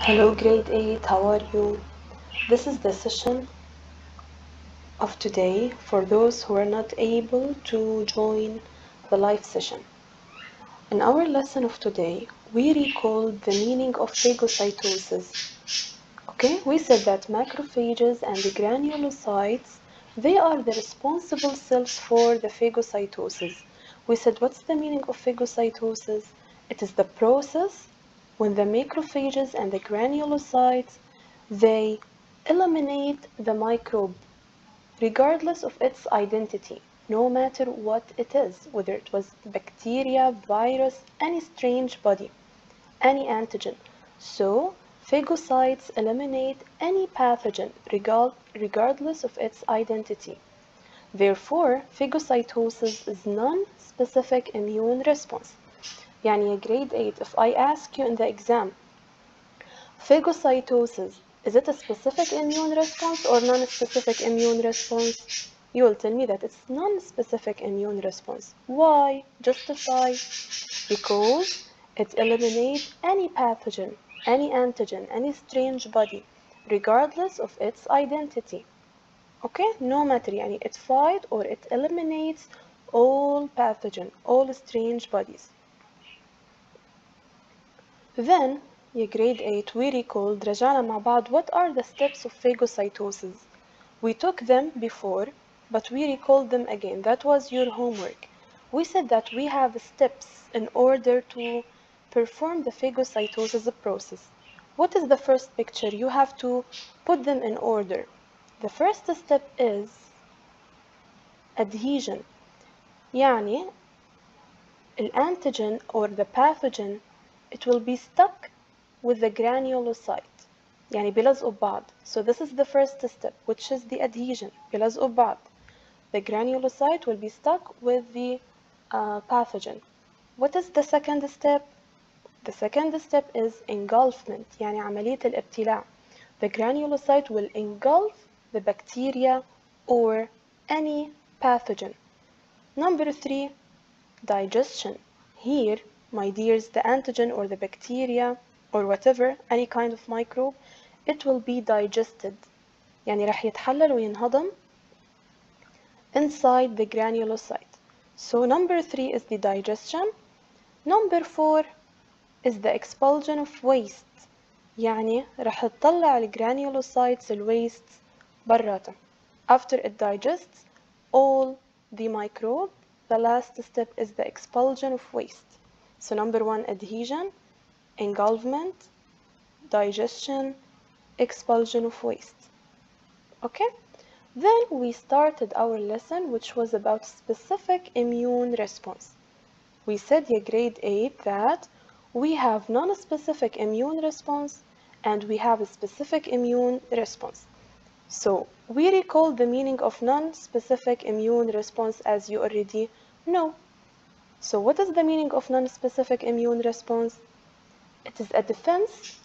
Hello, grade 8, how are you? This is the session of today for those who are not able to join the live session. In our lesson of today, we recalled the meaning of phagocytosis. Okay, we said that macrophages and the granulocytes, they are the responsible cells for the phagocytosis. We said what's the meaning of phagocytosis? It is the process when the macrophages and the granulocytes, they eliminate the microbe regardless of its identity, no matter what it is, whether it was bacteria, virus, any strange body, any antigen. So, phagocytes eliminate any pathogen regard, regardless of its identity. Therefore, phagocytosis is non-specific immune response. يعني يا grade 8 if I ask you in the exam phagocytosis is it a specific immune response or non-specific immune response you will tell me that it's non-specific immune response why justify because it eliminates any pathogen any antigen any strange body regardless of its identity okay no matter يعني it fight or it eliminates all pathogen all strange bodies then يا grade 8 we recalled رجعنا مع بعض what are the steps of phagocytosis we took them before but we recalled them again that was your homework we said that we have steps in order to perform the phagocytosis process what is the first picture you have to put them in order the first step is adhesion يعني الانtigen or the pathogen it will be stuck with the granulocyte يعني بيلزقوا ببعض so this is the first step which is the adhesion بيلزقوا ببعض the granulocyte will be stuck with the uh, pathogen what is the second step the second step is engulfment يعني عملية الابتلاع the granulocyte will engulf the bacteria or any pathogen number three digestion here my dears, the antigen or the bacteria or whatever, any kind of microbe, it will be digested. يعني راح يتحلل وينهضم inside the granulocyte. So number three is the digestion. Number four is the expulsion of waste. يعني راح تطلع الجرانيولوسايتس الويست براته. After it digests all the microbe, the last step is the expulsion of waste. So number one, adhesion, engulfment, digestion, expulsion of waste. Okay? Then we started our lesson which was about specific immune response. We said in grade 8 that we have non-specific immune response and we have a specific immune response. So we recall the meaning of non-specific immune response as you already know. So what is the meaning of non-specific immune response? It is a defense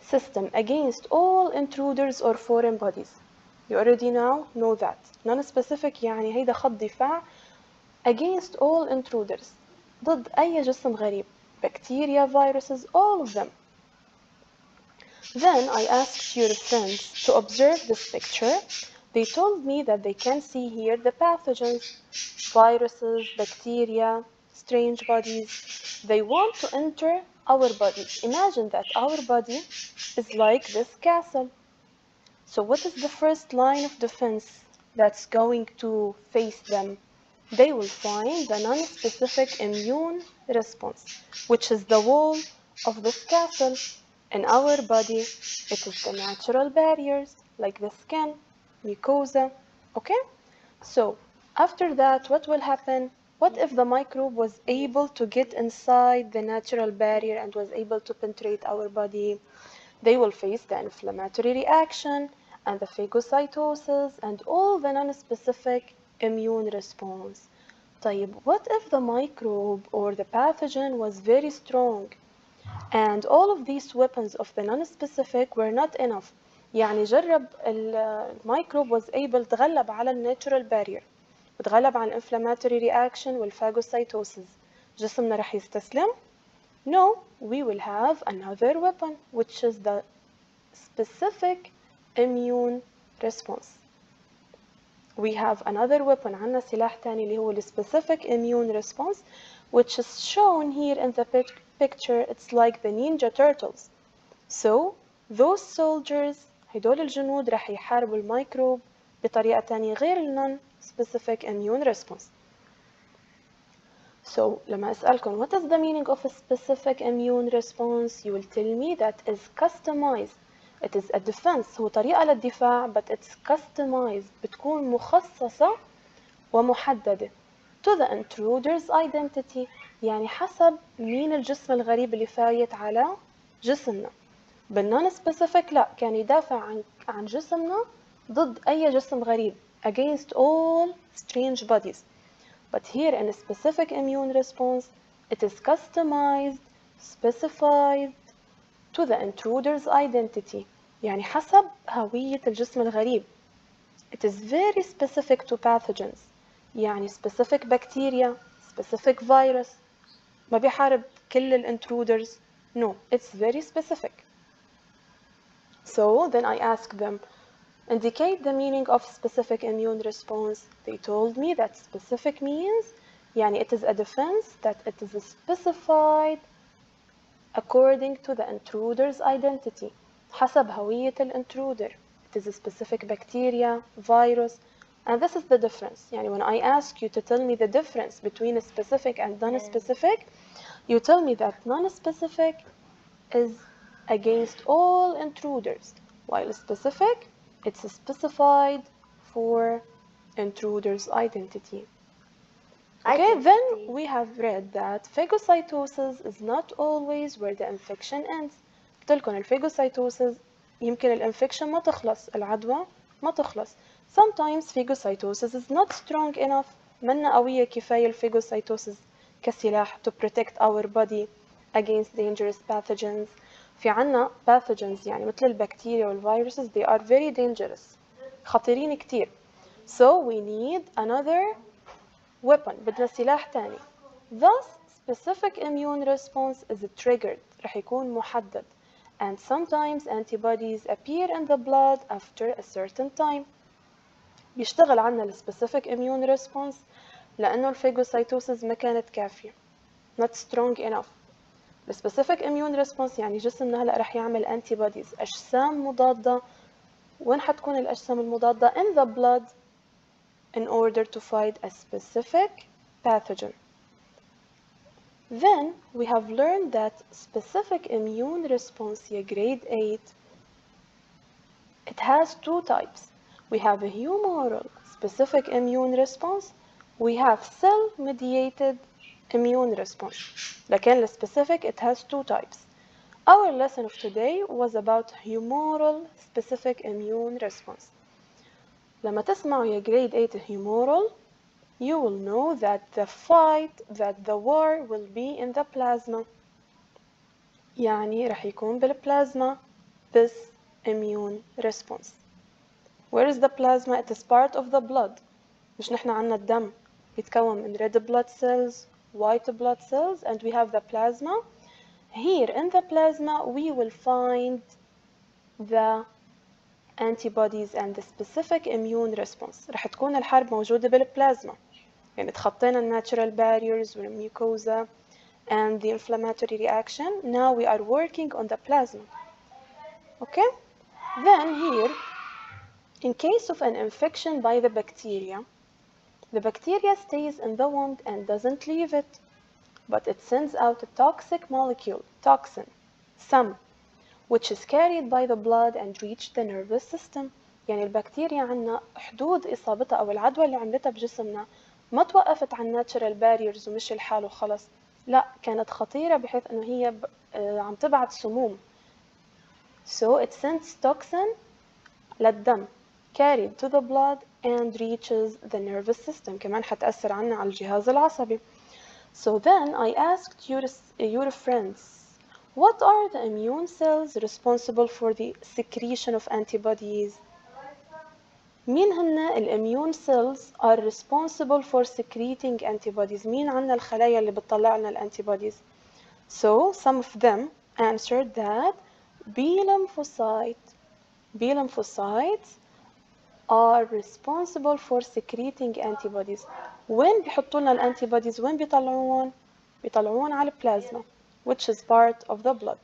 system against all intruders or foreign bodies. You already now know that. Non-specific يعني هيدا خط دفاع against all intruders ضد أي جسم غريب bacteria, viruses, all of them. Then I asked your friends to observe this picture. They told me that they can see here the pathogens, viruses, bacteria, strange bodies. They want to enter our bodies. Imagine that our body is like this castle. So what is the first line of defense that's going to face them? They will find the non-specific immune response, which is the wall of this castle. In our body, it is the natural barriers, like the skin, mucosa, okay? So, after that, what will happen? What if the microbe was able to get inside the natural barrier and was able to penetrate our body? They will face the inflammatory reaction and the phagocytosis and all the non-specific immune response. طيب, what if the microbe or the pathogen was very strong and all of these weapons of the non-specific were not enough يعني جرب الميكروب was able تغلب على الناتشورال barrier وتغلب على الانفلاماتوري رياكشن والفاجوسايتوسيس جسمنا رح يستسلم No, we will have another weapon, which is the specific immune response. We have another weapon, عنا سلاح تاني اللي هو ال specific immune response, which is shown here in the pic picture. It's like the Ninja Turtles. So, those soldiers, هدول الجنود رح يحاربوا الميكروب بطريقة تانية غير ال non-specific immune response. So, لما أسألكم what is the meaning of a specific immune response, you will tell me that is customized. It is a defense هو طريقة للدفاع but it's customized بتكون مخصصة ومحددة to the intruder's identity يعني حسب مين الجسم الغريب اللي فايت على جسمنا بالنون سبيسيفيك لا كان يدافع عن عن جسمنا ضد أي جسم غريب against all strange bodies but here in a specific immune response it is customized specified to the intruder's identity يعني حسب هوية الجسم الغريب it is very specific to pathogens يعني specific bacteria specific virus ما بيحارب كل الانtruders no it's very specific so then I asked them indicate the meaning of specific immune response they told me that specific means يعني it is a defense that it is specified according to the intruder's identity حسب هوية الانترودر it is a specific bacteria virus and this is the difference يعني when I ask you to tell me the difference between a specific and non-specific you tell me that non-specific is against all intruders while specific it's specified for intruder's identity Okay, then we have read that phagocytosis is not always where the infection ends. قلت لكم الفاجوسيتوسيس يمكن الانفكشن ما تخلص العدوى ما تخلص sometimes phagocytosis is not strong enough منا قوية كفاية الفاجوسيتوسيس كسلاح to protect our body against dangerous pathogens في عنا pathogens يعني مثل البكتيريا والفيروسز they are very dangerous خطيرين كتير so we need another weapon بدنا سلاح تاني thus specific immune response is triggered رح يكون محدد and sometimes antibodies appear in the blood after a certain time بيشتغل عنا ال specific immune response لأنه الفاجوسيتوسيس ما كانت كافية not strong enough Specific immune response يعني جسمنا هلأ رح يعمل antibodies أجسام مضادة وين حتكون الأجسام المضادة in the blood in order to fight a specific pathogen. Then we have learned that specific immune response here, grade 8 it has two types. We have a humoral specific immune response. We have cell-mediated immune response. لكن specific it has two types. Our lesson of today was about humoral specific immune response. لما تسمعوا يا grade 8 humoral you will know that the fight that the war will be in the plasma يعني رح يكون بالبلازما this immune response where is the plasma it is part of the blood مش نحن عنا الدم يتكون من red blood cells white blood cells and we have the plasma here in the plasma we will find the antibodies and the specific immune response رح تكون الحرب موجودة بالبلازما يعني تخطينا natural barriers والmucosa and the inflammatory reaction now we are working on the plasma okay then here in case of an infection by the bacteria the bacteria stays in the wound and doesn't leave it but it sends out a toxic molecule toxin SAM which is carried by the blood and reach the nervous system يعني البكتيريا عنا حدود إصابتها أو العدوى اللي عملتها بجسمنا ما توقفت عن natural barriers ومشي الحال وخلص لا كانت خطيرة بحيث أنه هي ب... عم تبعت سموم so it sends toxin للدم carried to the blood and reaches the nervous system كمان حتأثر عنا على الجهاز العصبي so then I asked your, your friends What are the immune cells responsible for the secretion of antibodies? مين هن الاميون cells are responsible for secreting antibodies؟ مين عنا الخلايا اللي بتطلع لنا الانتيبوديز؟ So some of them answered that B lymphocyte B lymphocytes are responsible for secreting antibodies وين بيحطوا لنا الانتيبوديز وين بيطلعون بيطلعون على البلازما which is part of the blood